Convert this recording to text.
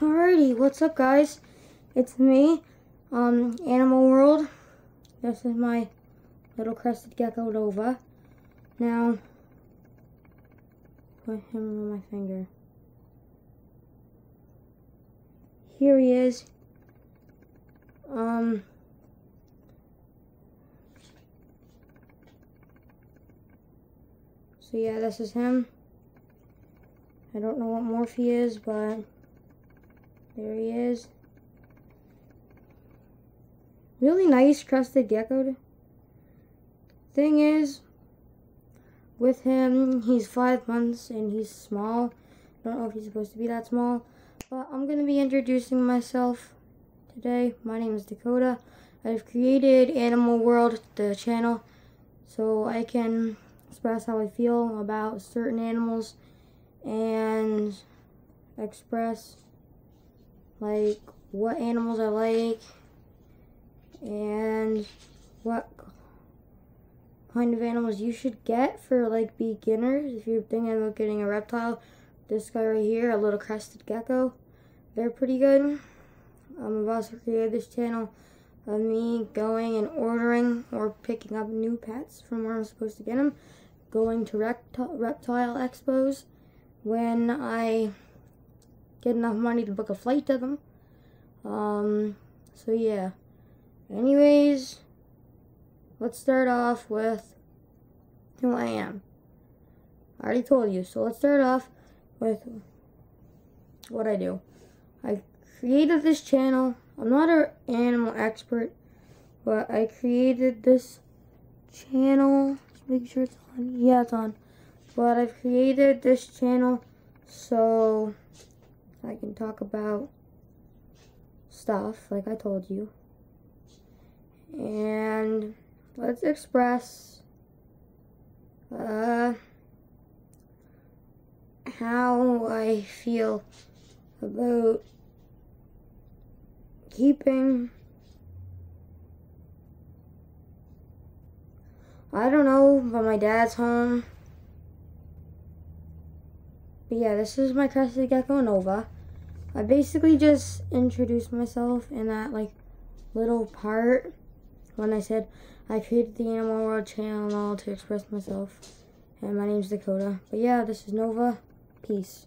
Alrighty, what's up guys? It's me, um, Animal World. This is my little crested gecko Nova. Now, put him on my finger. Here he is. Um, so yeah, this is him. I don't know what morph he is, but there he is. Really nice crested gecko. Thing is, with him, he's five months and he's small. I don't know if he's supposed to be that small. But I'm going to be introducing myself today. My name is Dakota. I've created Animal World, the channel, so I can express how I feel about certain animals and express like what animals I like and what kind of animals you should get for like beginners. If you're thinking about getting a reptile this guy right here a little crested gecko they're pretty good. Um, I've also created this channel of me going and ordering or picking up new pets from where I'm supposed to get them going to reptile expos. When I get enough money to book a flight to them. Um, so yeah. Anyways, let's start off with who I am. I already told you, so let's start off with what I do. I created this channel. I'm not an animal expert, but I created this channel. Just make sure it's on. Yeah, it's on. But I've created this channel so I can talk about stuff like I told you. And let's express uh, how I feel about keeping I don't know, but my dad's home but yeah, this is my Crested Gecko Nova. I basically just introduced myself in that like little part when I said I created the Animal World channel to express myself. And my name's Dakota. But yeah, this is Nova. Peace.